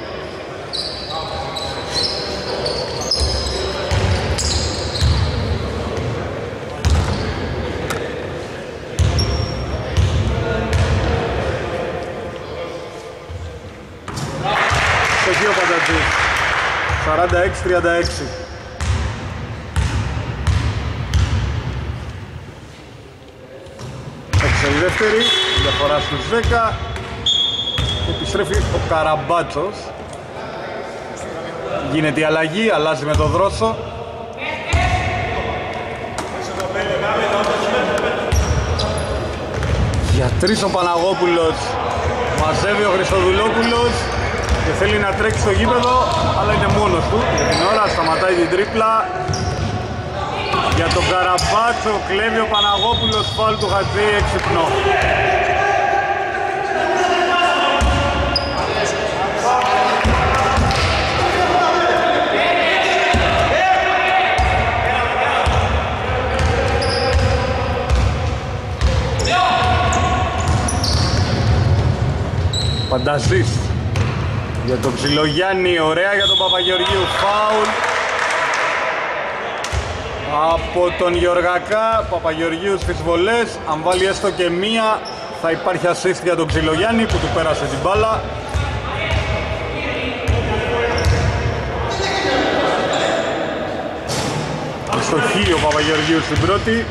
Speaker 1: Στοχή ο Παντατζής. 46-36. Έξω η δεύτερη, διαφορά στους 10. Επιστρέφει ο Καραμπάτσος. Γίνεται η αλλαγή, αλλάζει με το δρόσο. Για τρεις ο Παναγόπουλος. Μαζεύει ο Χριστοδουλόπουλος και θέλει να τρέξει στο γήπεδο αλλά είναι μόνος του. Για την ώρα σταματάει την τρίπλα. Για τον Καραμπάτσο κλέβει ο Παναγόπουλος φάλ του Χατζή έξυπνο. Φανταζής για τον Ψιλογιάννη, ωραία για τον Παπαγεωργίου, φάουλ από τον Γιωργακά, Παπαγεωργίους στις βολές, αν βάλει έστω και μία θα υπάρχει assist για τον Ψιλογιάννη που του πέρασε την μπάλα. Στο χείο ο Παπαγεωργίου στην πρώτη.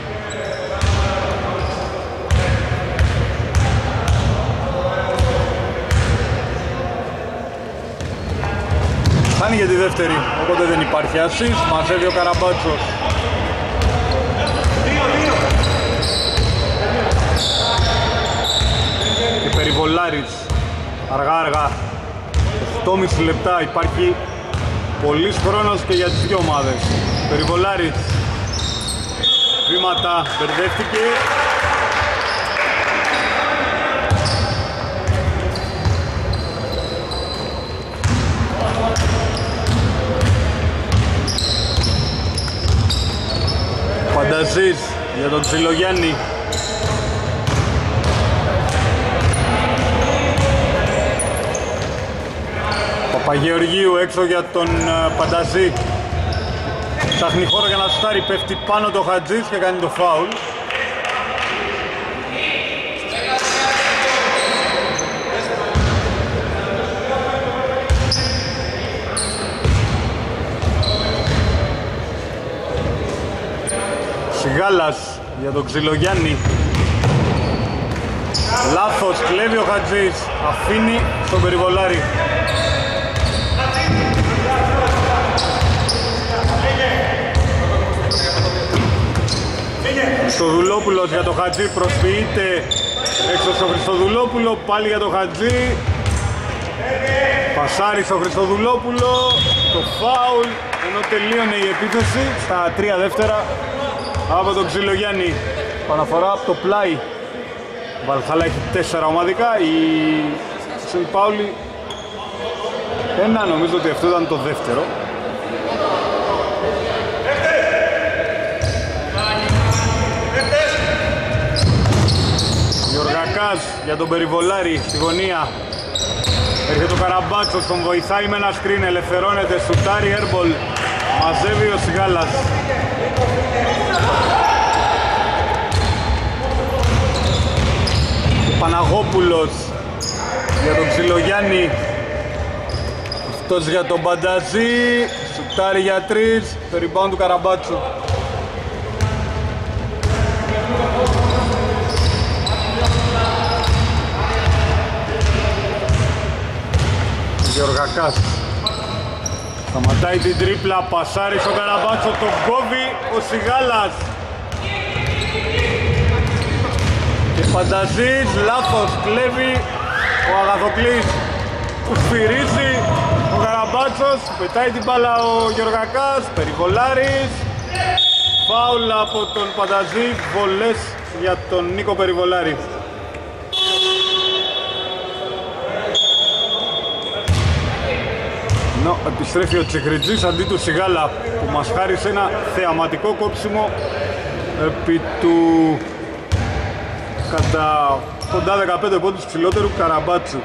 Speaker 1: Χάνει για τη δεύτερη, οπότε δεν υπάρχει assist. Μαζεύει ο Καραμπάτσος. Και περιβολάρης. Αργά αργά. 8,5 λεπτά υπάρχει πολύς χρόνος και για τις δύο ομάδες. Περιβολάρης. Βήματα μπερδεύτηκε. Φανταζής για τον Ψιλογιάννη. Παπαγεωργίου έξω για τον ε, Πανταζή. Ψάχνει χώρο για να στάρει, πέφτει πάνω το Χατζής και κάνει το φάουλ. Σιγάλας για τον Ξυλογιάννη. Λάθος, κλέβει ο Χατζής, αφήνει στον περιβολάρι. Χριστοδουλόπουλος για το Χατζή προσποιείται έξω στο Χριστοδουλόπουλο, πάλι για το Χατζή. Πασάρι στο Χριστοδουλόπουλο, το φάουλ, ενώ τελείωνε η επίθεση στα τρία δεύτερα από τον Ξυλογιάννη. Παναφορά από το πλάι. Βαλχάλα έχει τέσσερα ομαδικά, η Σεν Πάουλη ένα, νομίζω ότι αυτό ήταν το δεύτερο. Γιωργακάς για τον Περιβολάρη στη γωνία. Έρχεται ο Καραμπάτσος, τον βοηθάει με ένα σκριν, ελευθερώνεται, σουτάρει, έρμπολ. Μαζεύει ο Σιγάλας. Παναγόπουλος για τον Ξυλογιάννη. Αυτός για τον Πανταζή. Σουτάρει για τρεις. Το rebound του Καραμπάτσου. Γεωργακάς Σταματάει την τρίπλα, πασάρει στο Καραμπάτσο, τον κόβει ο Σιγάλας και Φανταζής, λάθος, κλέβει Ο Αγαθοκλής που σφυρίζει. Ο Καραμπάτσος πετάει την μπάλα ο Γεωργακάς. Περιβολάρης. Φάουλα από τον Πανταζή. Βολές για τον Νίκο Περιβολάρη. Νο, επιστρέφει ο Τσιχριτζής αντί του Σιγάλα που μας χάρισε ένα θεαματικό κόψιμο επί του κατά κοντά 15 πόντους ψηλότερου Καραμπάτσου.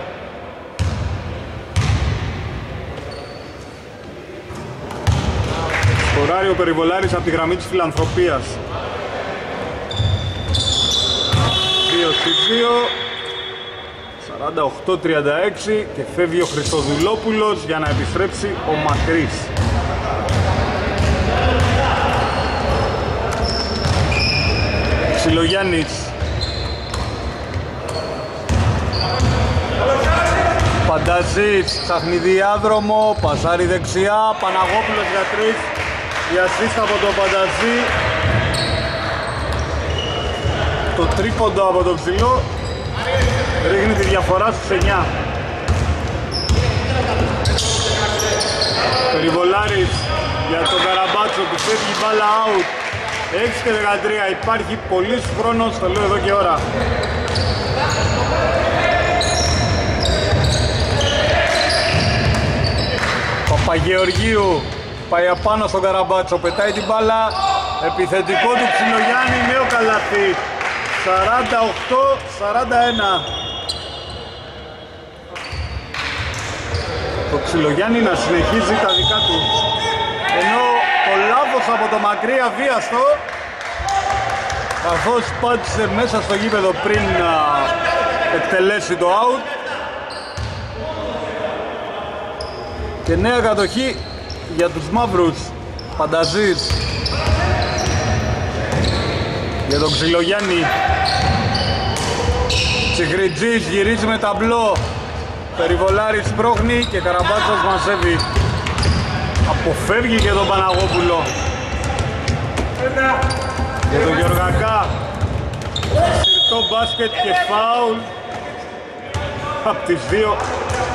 Speaker 1: Σκοράρει ο Περιβολάρης από τη γραμμή της φιλανθρωπίας. 2 2 48-36 και φεύγει ο Χριστοδουλόπουλος για να επιστρέψει ο Μακρύς. Ξυλογιάννης Πανταζής, ψαχνιδιάδρομο, πασάρι δεξιά, Παναγόπουλος για τρεις, η ασίστα από τον Πανταζή, το τρίποντο από το ψηλό, ρίχνει τη διαφορά στους 9. Περιβολάρης για τον Καραμπάτσο που φεύγει μπάλα out, 6 και 13, υπάρχει πολύς χρόνος, το λέω εδώ και ώρα. Παπαγεωργίου πάει απάνω στον Καραμπάτσο, πετάει την μπάλα, επιθετικό του Ξυλογιάννη, νέο καλαθί, 48-41. Το Ξυλογιάννη να συνεχίζει τα δικά του. Ενώ το λάθος από το μακρύ αβίαστο καθώς πάτησε μέσα στο γήπεδο πριν να εκτελέσει το out Και νέα κατοχή για τους μαύρους. Πανταζής Για τον Ξυλογιάννη. Τσιχριτζής γυρίζει με ταμπλό. Περιβολάρης πρόχνει και Καραμπάτσος μαζεύει. Αποφεύγει και τον Παναγόπουλο. Για τον Γεωργακά. Συρτό μπάσκετ και φάουλ. Απ' τις δύο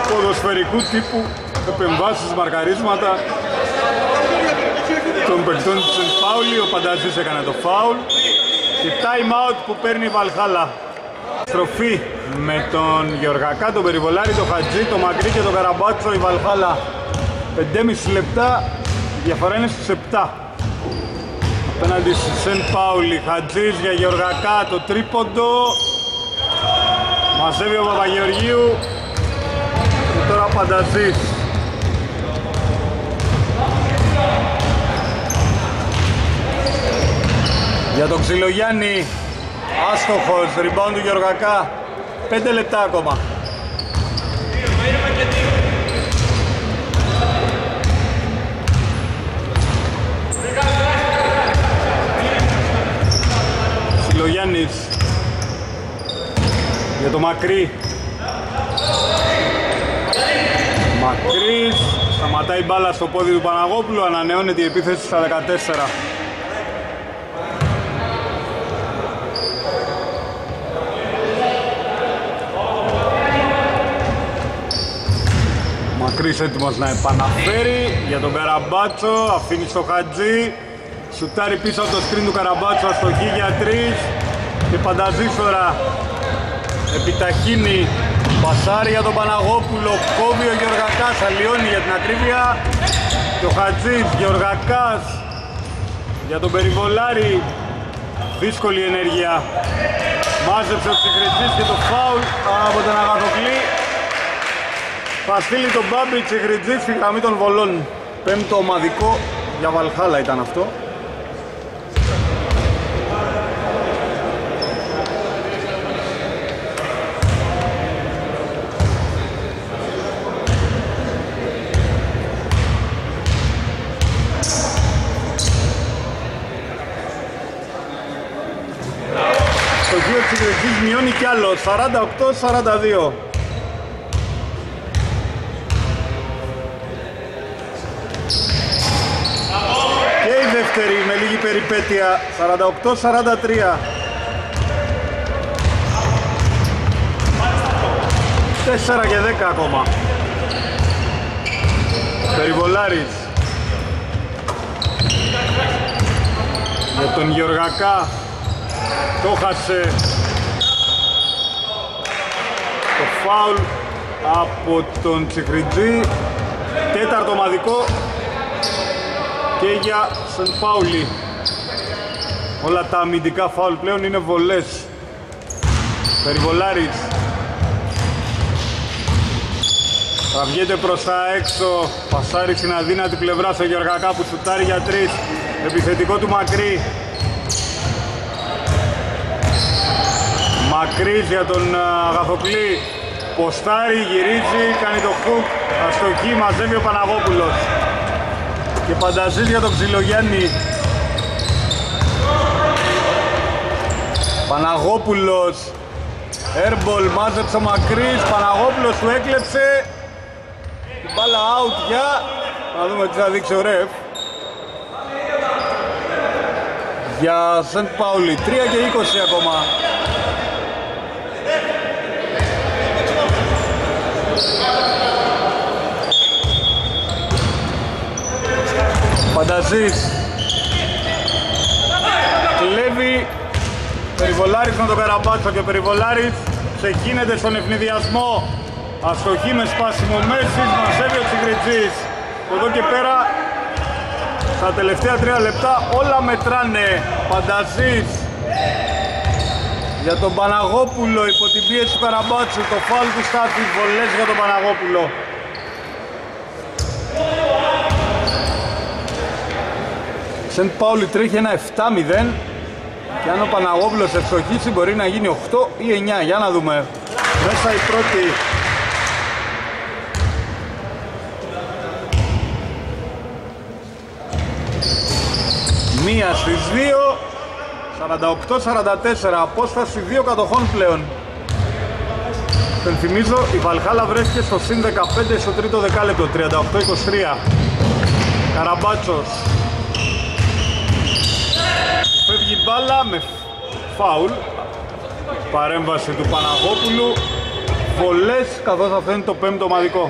Speaker 1: ποδοσφαιρικού τύπου επεμβάσεις, μαρκαρίσματα των παικτών του Σεντ Πάουλη, ο Πανταζής έκανε το φάουλ. Και time out που παίρνει η Βαλχάλα. Στροφή με τον Γεωργακά, τον Περιβολάρη, τον Χατζή, τον Μακρύ και τον Καραμπάτσο. Η Βαλχάλα 5,5 λεπτά, η διαφορά είναι στους 7 απέναντι στη Σεντ Πάουλη, Χατζής για Γεωργακά, το τρίποντο. Μαζεύει ο Παπαγεωργίου. Και τώρα Πανταζής Για τον Ξυλογιάννη, άστοχος, rebound του Γεωργακά, 5 λεπτά ακόμα. Ξυλογιάννης για το Μακρύ. Μακρύς, σταματάει μπάλα στο πόδι του Παναγόπουλου, ανανεώνεται η επίθεση στα 14. Μακρύς έτοιμος να επαναφέρει για τον Καραμπάτσο, αφήνει στο Χατζή Σουτάρει πίσω από το σκριν του Καραμπάτσο, αστοχή για τρεις και Πανταζήσορα επιταχύνει Πασάρι για τον Παναγόπουλο, κόβει ο Γεωργακάς, αλλοιώνει για την ακρίβεια και ο Χατζής, Γεωργακάς για τον Περιβολάρη δύσκολη ενέργεια. Μάζεψε ο Ψυχρητής και το φάουλ από τον Αγαθοκλή θα στείλει τον Μπάμπη Τσιγριτζή στη γραμμή των βολών. Πέμπτο ομαδικό για Βαλχάλα ήταν αυτό. Το γύρο της μειώνει κι άλλο, 48-42. Δεύτερη με λίγη περιπέτεια 48-43 4 και 10 ακόμα. Περιβολάρης. Για τον Γεωργακά. Το χάσε. Το φάουλ από τον Τσιχριτζή. Τέταρτο μαδικό και για Σεν Πάουλη. Όλα τα αμυντικά φάουλ πλέον είναι βολές. Περιβολάρης. Θα βγείτε προς τα έξω. Πασάρι στην αδύνατη πλευρά στο Γεωργακά που σουτάρει για τρεις. Επιθετικό του μακρύ. Μακρύς για τον Αγαθοκλή. Ποστάρι, γυρίζει, κάνει το χουκ. Αστοχή, μαζεύει ο Παναγόπουλος. Και πανταζής για τον Ξυλογιάννη. Παναγόπουλος. Airball μάζεψε ο Μακρύς. Παναγόπουλος του έκλεψε. Την μπάλα out για Να δούμε τι θα δείξει ο Ρεφ Για Σεντ Πάουλη 3 και 20 ακόμα Φανταζής Κλέβει Περιβολάρης με τον Καραμπάτσο και ο Περιβολάρης ξεκίνεται στον ευνηδιασμό. Αστοχή με σπάσιμο μέσης, μαζεύει ο Τσιγριτζής. εδώ και πέρα, στα τελευταία τρία λεπτά όλα μετράνε. Πανταζής για τον Παναγόπουλο υπό την πίεση του Καραμπάτσου. Το φάλ του στάθη, βολές για τον Παναγόπουλο. Σεντ Πάουλη τρέχει ένα 7-0 και αν ο Παναγόπουλος ευστοχίσει μπορεί να γίνει 8 ή 9. Για να δούμε. Μέσα η πρώτη. Μία στις δύο. 48-44. Απόσταση δύο κατοχών πλέον. θυμίζω, η Βαλχάλα βρέθηκε στο συν 15 στο τρίτο δεκάλεπτο. 38-23. Καραμπάτσος Φεύγει μπάλα με φάουλ. Παρέμβαση του Παναγόπουλου. Βολές καθώς αυτό είναι το πέμπτο ομαδικό.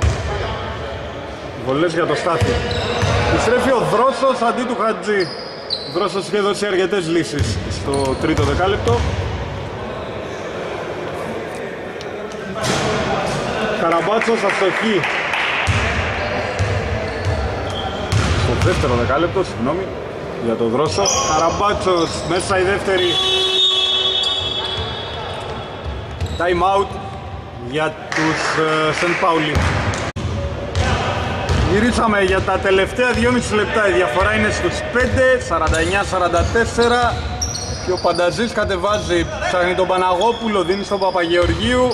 Speaker 1: Βολές για το στάθι. Επιστρέφει ο Δρόσος αντί του Χατζή. Ο Δρόσος είχε δώσει αρκετές λύσεις στο τρίτο δεκάλεπτο. Καραμπάτσος αστοχή. Στο δεύτερο δεκάλεπτο, συγγνώμη για τον Δρόσο. Καραμπάτσος μέσα η δεύτερη. Time out για τους uh, Σεν Πάουλη. Γυρίσαμε για τα τελευταία 2,5 λεπτά. Η διαφορά είναι στους 5, 49-44. Και ο Πανταζής κατεβάζει, ψάχνει τον Παναγόπουλο, δίνει στον Παπαγεωργίου.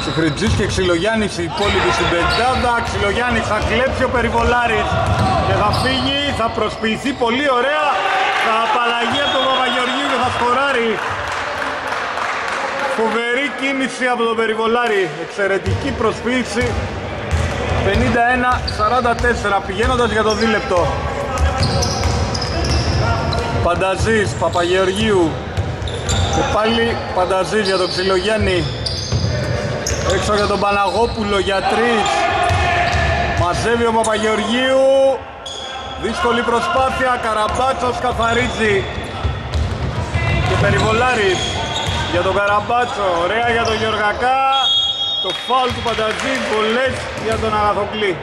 Speaker 1: Ξυχριτζής και Ξυλογιάννης η υπόλοιπη στην πεντάδα. Ξυλογιάννης θα κλέψει ο Περιβολάρης και θα φύγει, θα προσποιηθεί πολύ ωραία. Θα απαλλαγεί από τον Παπαγεωργίου και θα σκοράρει. Φοβερή κίνηση από τον Περιβολάρη. Εξαιρετική προσποίηση. 51-44 πηγαίνοντας για το δίλεπτο. Πανταζής, Παπαγεωργίου και πάλι Πανταζής για τον Ξυλογιάννη έξω για τον Παναγόπουλο για τρεις μαζεύει ο Παπαγεωργίου δύσκολη προσπάθεια Καραμπάτσος καθαρίζει και περιβολάρης για τον Καραμπάτσο. Ωραία για τον Γιωργακά το φάουλ του Πανταζή πολλές για τον Αγαθοκλή.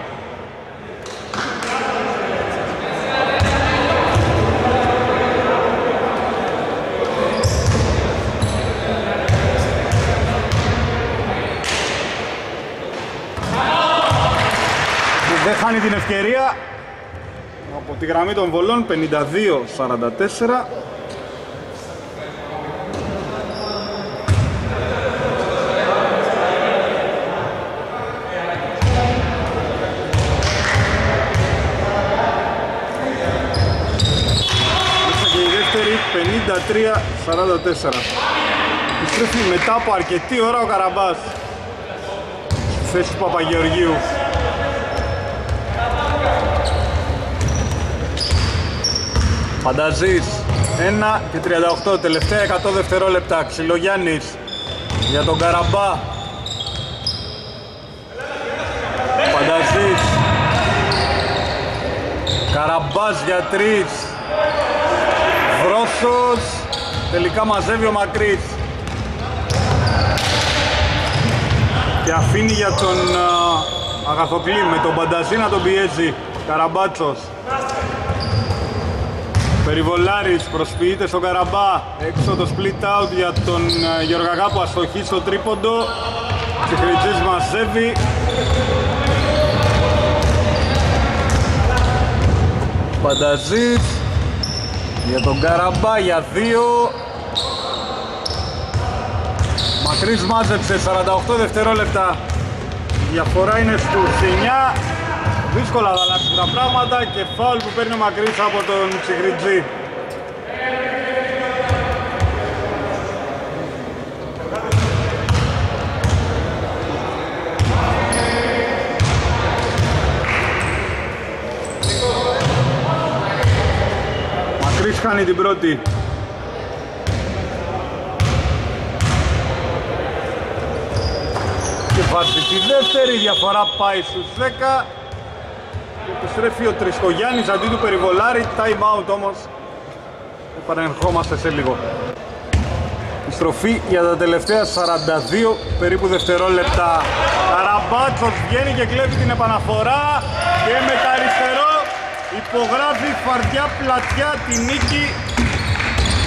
Speaker 1: Δεν χάνει την ευκαιρία από τη γραμμή των βολών 52-44 53-44 Επιστρέφει μετά από αρκετή ώρα ο Καραμπάς. Στη θέση του Παπαγεωργίου Φανταζής 1 και 38 τελευταία 100 δευτερόλεπτα Ξυλογιάννης για τον Καραμπά. Φανταζής Καραμπάς για τρεις. Βρόσος Τελικά μαζεύει ο Μακρύς. Και αφήνει για τον uh, Αγαθοκλή με τον Πανταζή να τον πιέζει. Καραμπάτσος Περιβολάρης προσποιείται στον Καραμπά. Έξω το split out για τον Γεωργακά που αστοχεί στο τρίποντο. Τσιχριτζής μαζεύει. Πανταζής για τον Καραμπά για δύο. Μακρύς μάζεψε 48 δευτερόλεπτα. Η διαφορά είναι στους 9 δύσκολα θα αλλάξουν τα πράγματα και φάουλ που παίρνει ο Μακρύς από τον Τσιχριτζή Μακρύς χάνει την πρώτη. Και βάζει τη δεύτερη, η διαφορά πάει στους 10 και επιστρέφει ο Τρισκογιάννης αντί του Περιβολάρη, time out όμως. Επανερχόμαστε σε λίγο. Στροφή για τα τελευταία 42 περίπου δευτερόλεπτα. Καραμπάτσος βγαίνει και κλέβει την επαναφορά και με τα αριστερό υπογράφει φαρδιά πλατιά τη νίκη.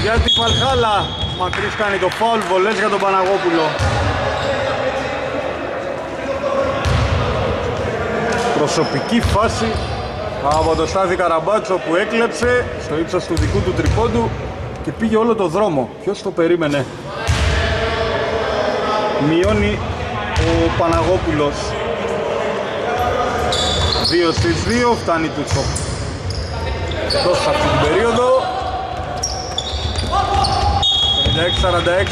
Speaker 1: Για την Παλχάλα Μακρύς κάνει το φάουλ, βολές για τον Παναγόπουλο προσωπική φάση από το Στάδι Καραμπάτσο που έκλεψε στο ύψος του δικού του τριπόντου και πήγε όλο το δρόμο. Ποιος το περίμενε; Μειώνει ο Παναγόπουλος. 2 στις 2 φτάνει του τσο. Τόσο αυτή την περίοδο.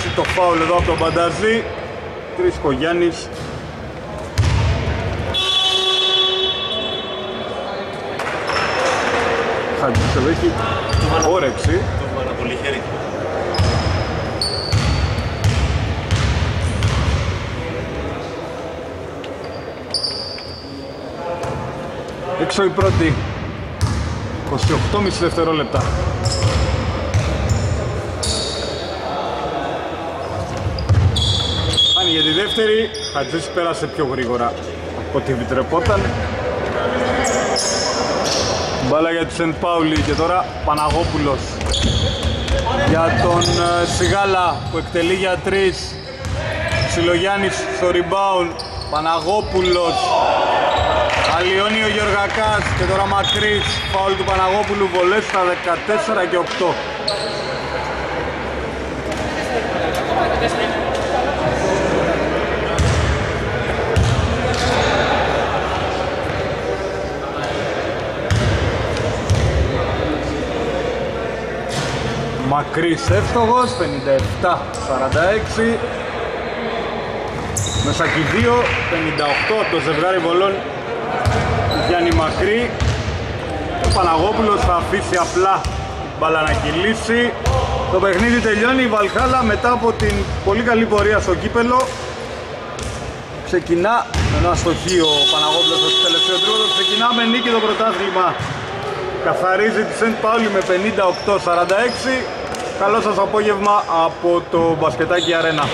Speaker 1: 56-46 το φάουλ εδώ από τον Πανταζή. Τρίσκο Γιάννης Χατζησεβ έχει όρεξη.
Speaker 2: Το βάλα πολύ χέρι.
Speaker 1: Έξω η πρώτη. 28,5 δευτερόλεπτα. Φάνη για τη δεύτερη. Χατζής πέρασε πιο γρήγορα από ό,τι επιτρεπόταν. Μπάλα για τη Σεντ Πάουλη και τώρα Παναγόπουλος. Για τον ε, Σιγάλα που εκτελεί για τρεις. Συλλογιάννης στο rebound. Παναγόπουλος. Αλλιώνει ο Γεωργακάς και τώρα Μακρύς. Φάουλ του Παναγόπουλου βολές στα 14 και 8 Μακρύς εύστοχος, 57-46 Μεσακή 2, 58 από το ζευγάρι βολών Γιάννη Μακρύ. Ο Παναγόπουλος θα αφήσει απλά την μπάλα να κυλήσει. Το παιχνίδι τελειώνει η Βαλχάλα μετά από την πολύ καλή πορεία στο κύπελο. Ξεκινά ενώ αστοχεί ο Παναγόπουλος στο τελευταίο τρίτο Ξεκινά με νίκη το πρωτάθλημα. Καθαρίζει τη Σεντ Πάουλη με 58-46 Καλό σας απόγευμα από το Μπασκετάκι Αρένα